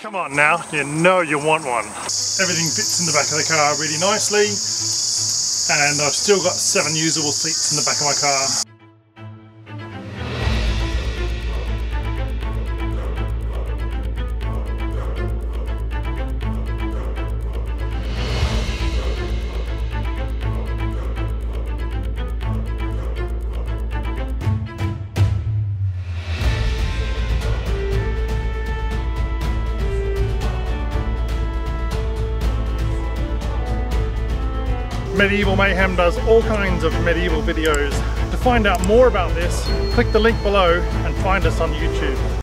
Come on now, you know you want one. Everything fits in the back of the car really nicely and I've still got seven usable seats in the back of my car. Medieval Mayhem does all kinds of medieval videos. To find out more about this, click the link below and find us on YouTube.